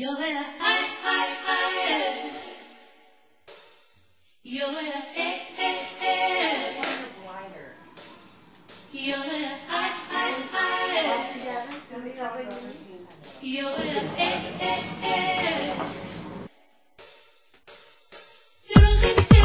You're a high, high, high. You're a hey, hey, hey. You're a high, high, high. You're a hey, hey, hey. You don't need to